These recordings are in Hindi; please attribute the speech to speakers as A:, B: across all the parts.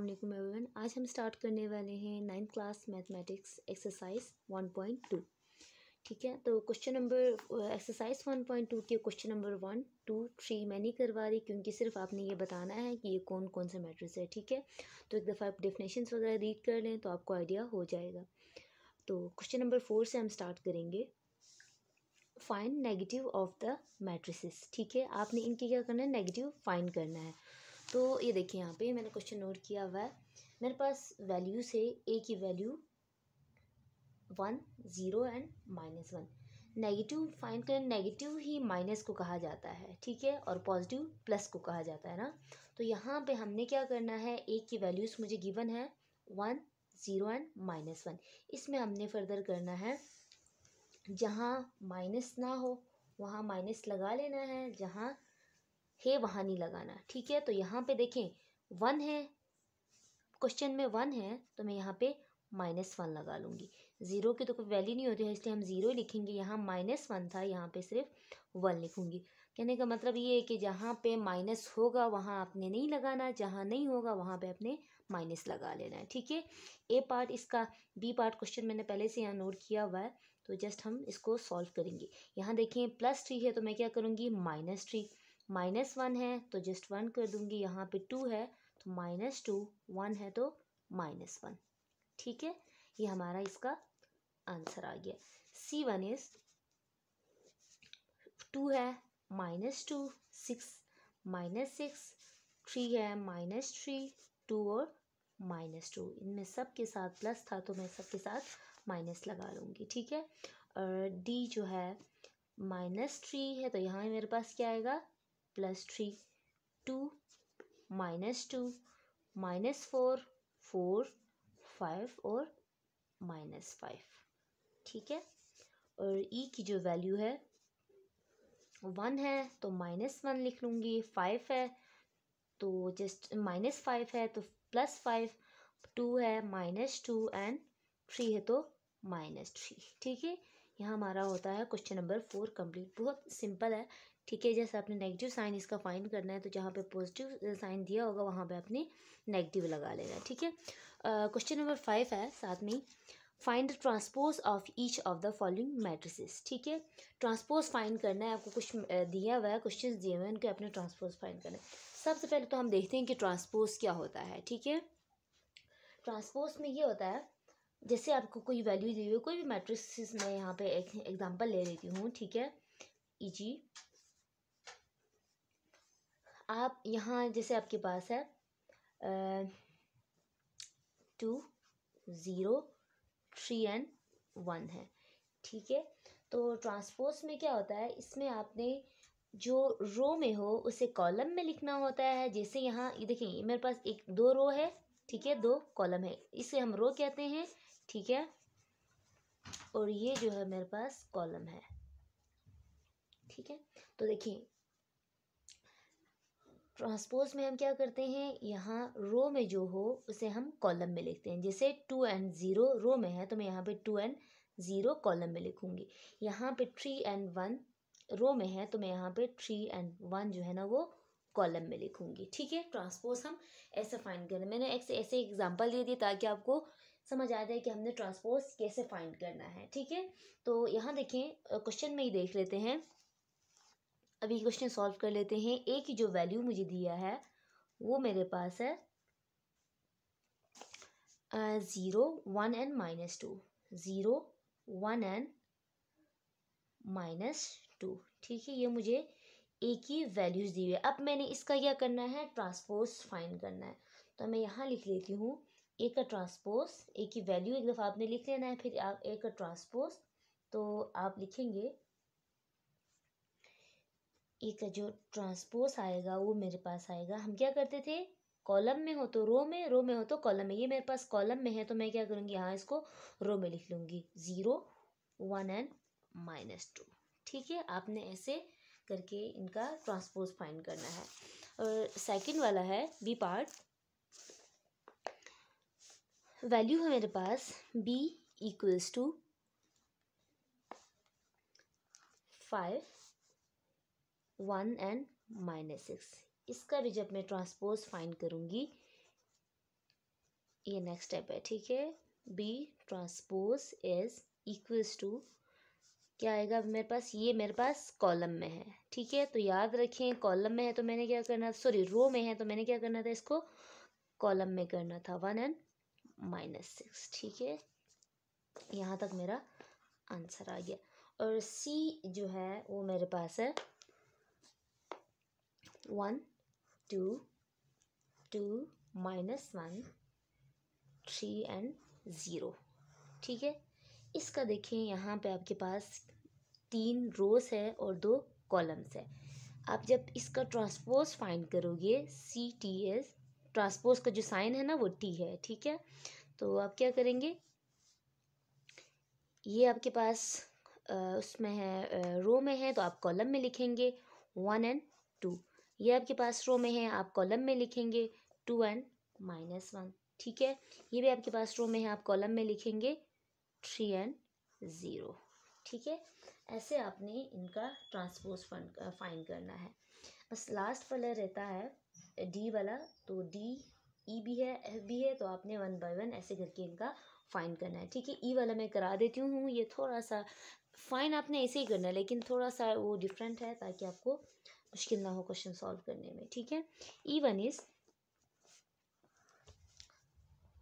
A: अस्सलाम वालेकुम एवरीवन आज हम स्टार्ट करने वाले हैं नाइन्थ क्लास मैथमेटिक्स एक्सरसाइज 1.2 ठीक है? तो क्वेश्चन नंबर एक्सरसाइज 1.2 के question number one two three मैं नहीं करवा रही क्योंकि सिर्फ़ आपने ये बताना है कि ये कौन कौन सा मैट्रिक्स है, ठीक है? तो एक दफ़ा आप डेफिनेशन वगैरह रीड कर लें तो आपको आइडिया हो जाएगा। तो क्वेश्चन नंबर फोर से हम स्टार्ट करेंगे। Find negative of the matrices ठीक है? आपने इनके क्या करना है? नेगेटिव फाइंड करना है। तो ये देखिए यहाँ पे मैंने क्वेश्चन नोट किया हुआ है। मेरे पास वैल्यूज़ है ए की value one zero and minus one negative find कर नेगेटिव ही माइनस को कहा जाता है, ठीक है? और पॉजिटिव प्लस को कहा जाता है ना? तो यहाँ पे हमने क्या करना है? ए की वैल्यूज़ मुझे गिवन है one zero and minus one इसमें हमने फर्दर करना है, जहाँ माइनस ना हो, वहाँ माइनस लगा लेना है, जहाँ है वहाँ नहीं लगाना, ठीक है? तो यहाँ पे देखें वन है क्वेश्चन में वन है तो मैं यहाँ पे माइनस वन लगा लूँगी। ज़ीरो की तो कोई वैल्यू नहीं होती है, इसलिए हम ज़ीरो लिखेंगे। यहाँ माइनस वन था, यहाँ पे सिर्फ़ वन लिखूँगी। कहने का मतलब ये है कि जहाँ पे माइनस होगा, वहाँ आपने नहीं लगाना, जहाँ नहीं होगा, वहाँ पे आपने माइनस लगा लेना है, ठीक है? ए पार्ट इसका बी पार्ट क्वेश्चन मैंने पहले से यहाँ नोट किया हुआ है तो जस्ट हम इसको सॉल्व करेंगे। यहाँ देखिए प्लस थ्री है तो मैं क्या करूँगी? माइनस थ्री माइनस वन है तो जस्ट वन कर दूँगी, यहाँ पे टू है तो माइनस टू वन है तो माइनस वन। ठीक है? ये हमारा इसका आंसर आ गया। सी वन इज़ टू है, minus two six minus six three है, माइनस थ्री टू और माइनस टू इनमें सब के साथ प्लस था तो मैं सबके साथ माइनस लगा लूँगी, ठीक है? और डी जो है, माइनस थ्री है तो यहाँ मेरे पास क्या आएगा? Plus three two minus two minus four four five और माइनस फाइव ठीक है? और ई e की जो वैल्यू है वन है तो माइनस वन लिख लूँगी फाइव है तो जस्ट माइनस फाइव है तो प्लस फाइव टू है माइनस टू एंड थ्री है तो माइनस थ्री ठीक है? यहाँ हमारा होता है क्वेश्चन नंबर फोर कंप्लीट बहुत सिंपल है। ठीक है, जैसे आपने नेगेटिव साइन इसका फाइंड करना है तो जहाँ पे पॉजिटिव साइन दिया होगा, वहाँ पे आपने नेगेटिव लगा लेना है। ठीक है? क्वेश्चन नंबर फाइव है साथ में find transpose of each of the following matrices ठीक है? ट्रांसपोज फाइंड करना है, आपको कुछ दिया हुआ है क्वेश्चन दिए हुए हैं, उनके अपने ट्रांसपोज फाइंड करना है। सबसे पहले तो हम देखते हैं कि ट्रांसपोज क्या होता है। ठीक है? ट्रांसपोज में ये होता है जैसे आपको कोई वैल्यू दी हुई कोई भी मैट्रिक्स मैं यहाँ पे एक एग्जांपल ले लेती हूँ, ठीक है? जी आप यहाँ जैसे आपके पास है two zero three and one है, ठीक है? तो ट्रांसपोज में क्या होता है, इसमें आपने जो रो में हो, उसे कॉलम में लिखना होता है। जैसे यहाँ, ये मेरे पास एक, दो रो है, ठीक है? दो कॉलम है। इसे हम रो कहते हैं। ठीक है? और ये जो है मेरे पास कॉलम है। ठीक है? तो देखिए, ट्रांसपोज में हम क्या करते हैं? यहाँ रो में जो हो, उसे हम कॉलम में लिखते हैं। जैसे टू एंड ज़ीरो रो में है तो मैं यहाँ पे टू एंड ज़ीरो कॉलम में लिखूँगी। यहाँ पे थ्री एंड वन रो में है तो मैं यहाँ पे थ्री एंड वन जो है ना, वो कॉलम में लिखूँगी। ठीक है? ट्रांसपोज हम ऐसे फाइंड करें। मैंने ऐसे ऐसे एग्ज़ाम्पल दे दिए ताकि आपको समझ आ जाए कि हमने ट्रांसपोज कैसे फाइंड करना है, ठीक है? तो यहाँ देखें क्वेश्चन में ही देख लेते हैं। अभी क्वेश्चन सॉल्व कर लेते हैं। ए की जो वैल्यू मुझे दिया है, वो मेरे पास है zero one N minus two zero one N minus two ठीक है, ये मुझे ए की वैल्यूज़ दी हुई है। अब मैंने इसका क्या करना है? ट्रांसपोज फाइंड करना है। तो मैं यहाँ लिख लेती हूँ। ए का ट्रांसपोज ए की वैल्यू एक दफ़ा आपने लिख लेना है, फिर आप ए का ट्रांसपोज तो आप लिखेंगे ए का जो ट्रांसपोज आएगा, वो मेरे पास आएगा। हम क्या करते थे? कॉलम में हो तो रो में रो में हो तो कॉलम में। ये मेरे पास कॉलम में है तो मैं क्या करूँगी? यहाँ इसको रो में लिख लूँगी। Zero one and minus two ठीक है? आपने ऐसे करके इनका ट्रांसपोज फाइंड करना है। और सेकंड वाला है बी पार्ट वैल्यू है मेरे पास B equals to five one and minus six इसका भी जब मैं ट्रांसपोज फाइंड करूँगी, ये नेक्स्ट स्टेप है, ठीक है? B transpose is equals to क्या आएगा? मेरे पास, ये मेरे पास कॉलम में है, ठीक है? तो याद रखें कॉलम में है तो मैंने क्या करना सॉरी रो में है तो मैंने क्या करना था इसको? कॉलम में करना था वन एंड माइनस सिक्स ठीक है? यहाँ तक मेरा आंसर आ गया। और सी जो है, वो मेरे पास है। One two two minus one three and zero ठीक है? इसका देखें यहाँ पे आपके पास तीन रोज है और दो कॉलम्स है। आप जब इसका ट्रांसपोज फाइंड करोगे सी टी एस ट्रांसपोज का जो साइन है ना, वो टी है, ठीक है? तो आप क्या करेंगे? ये आपके पास उसमें है रो में है तो आप कॉलम में लिखेंगे वन एंड टू। ये आपके पास रो में है, आप कॉलम में लिखेंगे टू एंड माइनस वन, ठीक है? ये भी आपके पास रो में है, आप कॉलम में लिखेंगे थ्री एंड ज़ीरो, ठीक है? ऐसे आपने इनका ट्रांसपोज फाइंड करना है। बस लास्ट वाला रहता है डी वाला तो डी ई e भी है एफ़ भी है तो आपने वन बाय वन ऐसे करके इनका फाइंड करना है। ठीक है ई e वाला मैं करा देती हूँ, ये थोड़ा सा फाइन आपने ऐसे ही करना है, लेकिन थोड़ा सा वो डिफरेंट है, ताकि आपको मुश्किल ना हो क्वेश्चन सॉल्व करने में। ठीक है E one is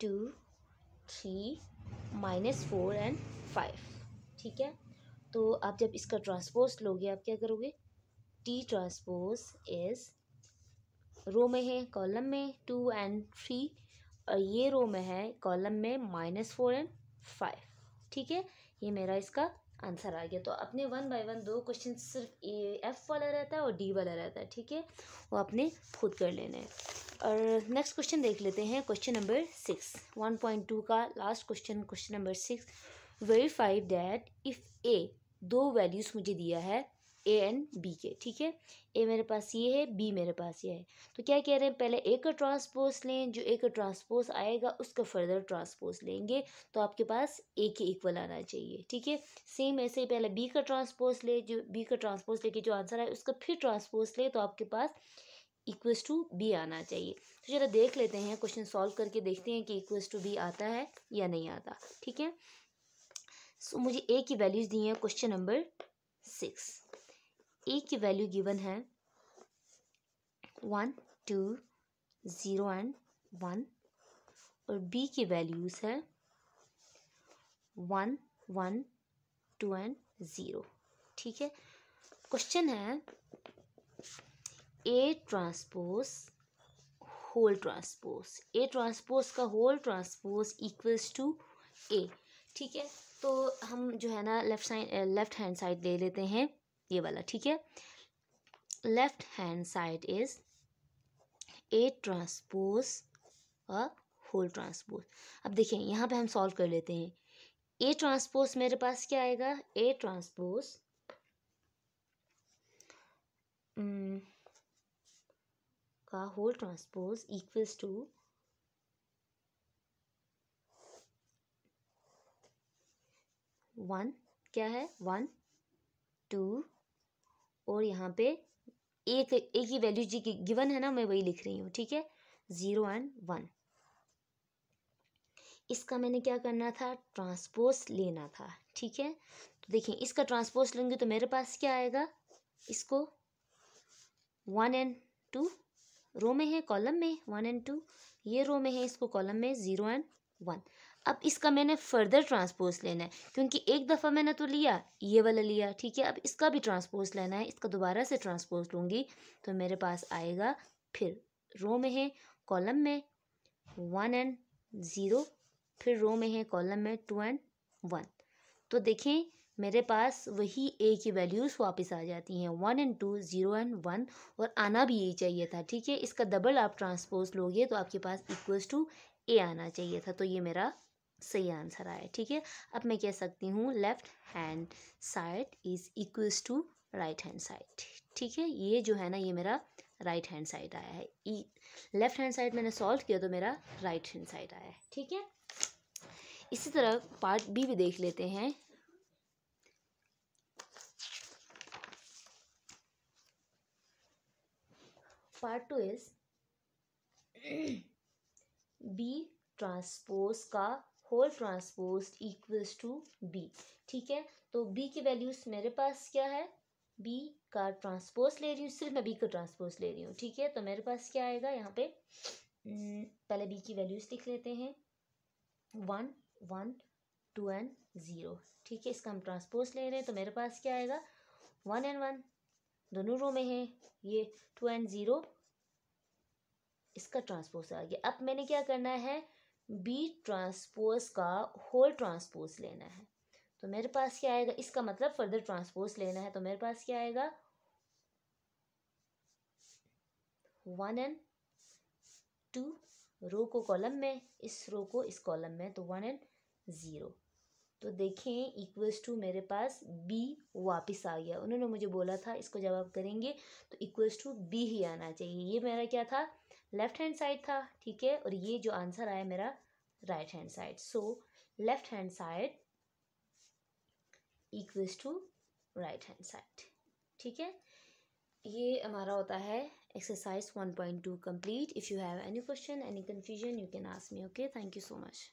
A: two three minus four and five ठीक है तो आप जब इसका ट्रांसपोज लोगे, आप क्या करोगे? टी ट्रांसपोज इज़ रो में है, कॉलम में टू एंड थ्री और ये रो में है, कॉलम में माइनस फोर एंड फाइव ठीक है? ये मेरा इसका आंसर आ गया। तो अपने वन बाय वन दो क्वेश्चन सिर्फ़ ए एफ़ वाला रहता है और डी वाला रहता है, ठीक है? वो अपने खुद कर लेने है। और नेक्स्ट क्वेश्चन देख लेते हैं question number six one point two का last question question number six verify that if A दो वैल्यूज़ मुझे दिया है ए एंड बी के, ठीक है? ए मेरे पास ये है बी मेरे पास ये है। तो क्या कह रहे हैं? पहले ए का ट्रांसपोज लें, जो ए का ट्रांसपोज आएगा, उसका फर्दर ट्रांसपोज लेंगे। तो आपके पास ए के इक्वल आना चाहिए, ठीक है? सेम ऐसे ही पहले बी का ट्रांसपोज ले, जो बी का ट्रांसपोज लेके जो आंसर आए उसका फिर ट्रांसपोज ले तो आपके पास इक्वल्स टू बी आना चाहिए। तो चलो देख लेते हैं क्वेश्चन सॉल्व करके देखते हैं कि इक्वल्स टू बी आता है या नहीं आता, ठीक है? सो मुझे ए की वैल्यूज़ दी हैं क्वेश्चन नंबर सिक्स ए की वैल्यू गिवन है। One two zero and one और बी की वैल्यूज़ है। One one two and zero ठीक है? क्वेश्चन है A transpose whole transpose A transpose का whole transpose equals to A ठीक है? तो हम जो है ना left side left hand side ले लेते हैं। ये वाला, ठीक है? Left hand side is A transpose a whole transpose अब देखें यहाँ पे हम सॉल्व कर लेते हैं। ए ट्रांसपोज मेरे पास क्या आएगा? ए ट्रांसपोज का whole transpose equals to one क्या है? वन टू और यहाँ पे एक एक ही वैल्यू जी गिवन है ना, मैं वही लिख रही हूँ, ठीक है? ज़ीरो एंड वन इसका मैंने क्या करना था? ट्रांसपोज लेना था, ठीक है? तो देखिए, इसका ट्रांसपोज लेंगे तो मेरे पास क्या आएगा? इसको वन एंड टू रो में है कॉलम में वन एंड टू ये रो में है, इसको कॉलम में ज़ीरो एंड वन अब इसका मैंने फर्दर ट्रांसपोज लेना है। क्योंकि एक दफ़ा मैंने तो लिया, ये वाला लिया, ठीक है? अब इसका भी ट्रांसपोज लेना है, इसका दोबारा से ट्रांसपोज लूँगी तो मेरे पास आएगा फिर रो में है कॉलम में वन एंड ज़ीरो फिर रो में है कॉलम में टू एंड वन तो देखें, मेरे पास वही ए की वैल्यूज़ वापस आ जाती हैं one and two zero and one और आना भी यही चाहिए था, ठीक है? इसका डबल आप ट्रांसपोज लोगे तो आपके पास इक्वल्स टू ए आना चाहिए था तो ये मेरा सही आंसर आया, ठीक है? अब मैं कह सकती हूँ left hand side is equals to right hand side ठीक है? ये जो है ना, ये मेरा राइट हैंड साइड आया है। ई लेफ़्ट हैंड साइड मैंने सॉल्व किया तो मेरा राइट हैंड साइड आया है, ठीक है? इसी तरह पार्ट बी भी देख लेते हैं। Part two is B transpose का whole transpose equals to B ठीक है? तो बी की वैल्यूज़ मेरे पास क्या है? बी का ट्रांसपोज ले रही हूँ, सिर्फ़ मैं बी का ट्रांसपोज ले रही हूँ, ठीक है? तो मेरे पास क्या आएगा यहाँ पे? पहले बी की वैल्यूज़ लिख लेते हैं। One one two and zero ठीक है? इसका हम ट्रांसपोज ले रहे हैं तो मेरे पास क्या आएगा? वन एंड वन दोनों रो में है, ये टू एंड ज़ीरो इसका ट्रांसपोज आ गया। अब मैंने क्या करना है? बी ट्रांसपोज का होल ट्रांसपोज लेना है। तो मेरे पास क्या आएगा? इसका मतलब फर्दर ट्रांसपोज लेना है। तो मेरे पास क्या आएगा? वन एंड टू रो को कॉलम में, इस रो को इस कॉलम में तो वन एंड ज़ीरो तो देखें इक्वल्स टू मेरे पास बी वापस आ गया। उन्होंने मुझे बोला था, इसको जब आप करेंगे तो इक्वल्स टू बी ही आना चाहिए। ये मेरा क्या था? लेफ़्ट हैंड साइड था, ठीक है? और ये जो आंसर आया मेरा right hand side so left hand side equals to right hand side ठीक है? ये हमारा होता है exercise one point two complete if you have any question any confusion you can ask me okay thank you so much